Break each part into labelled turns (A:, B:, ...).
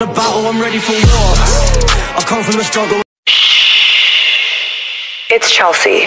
A: The battle, I'm ready for war. I come from the struggle.
B: It's Chelsea.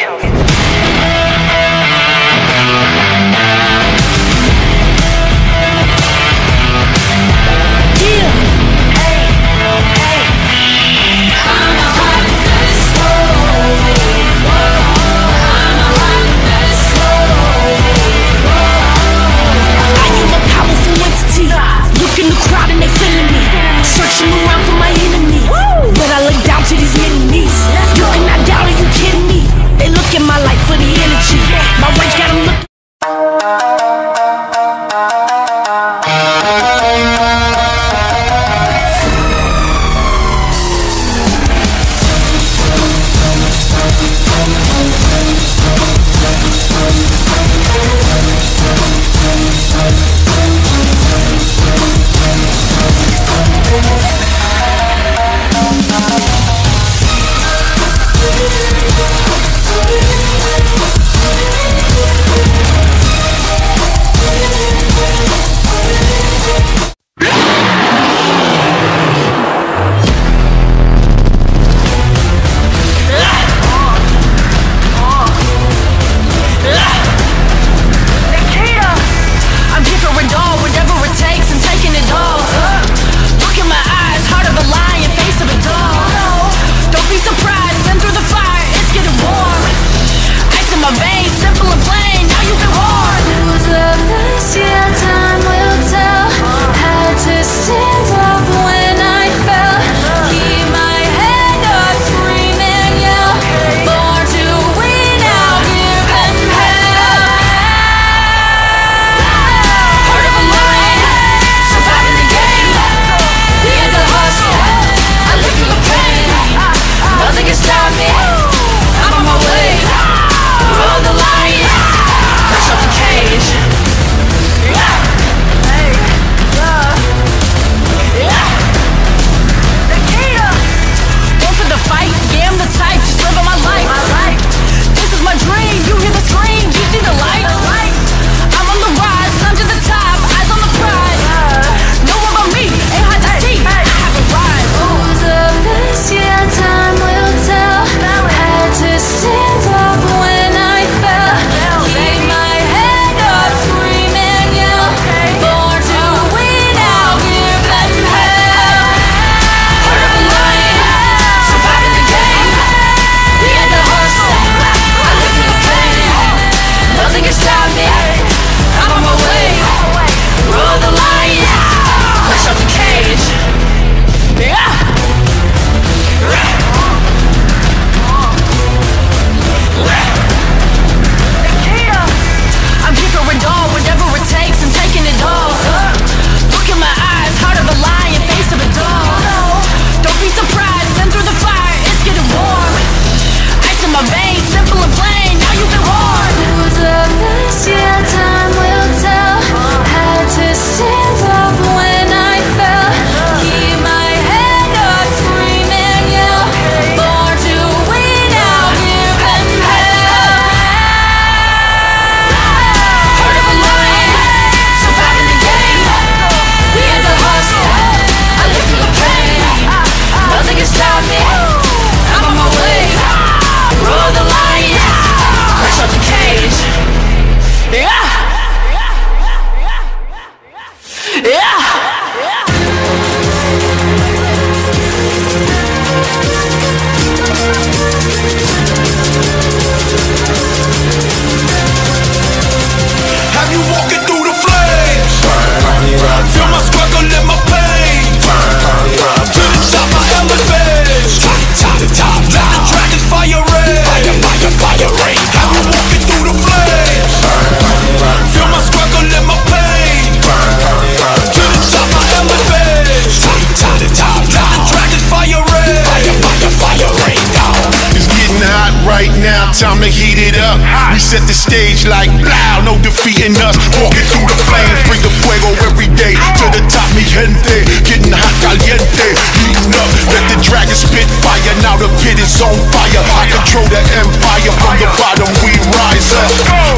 C: set the stage like blah, no defeating us. Walking through the flames, bring the fuego every day. To the top, mi gente, getting hot caliente. Heating up, let the dragon spit fire. Now the pit is on fire. I control the empire. From the bottom, we rise up.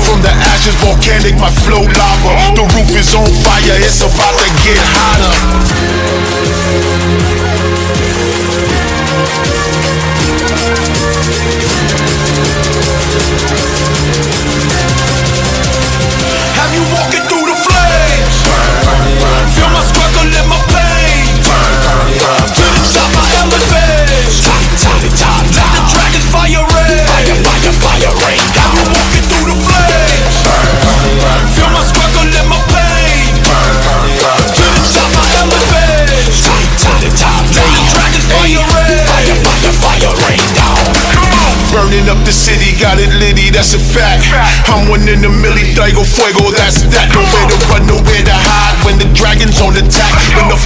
C: From the ashes, volcanic, my flow lava. The roof is on fire, it's about to get hotter.
D: We'll. Thank you.
C: Got it litty, that's a fact. I'm one in a milli, Diego Fuego, that's that. No Nowhere to run, nowhere to hide when the dragon's on attack. When the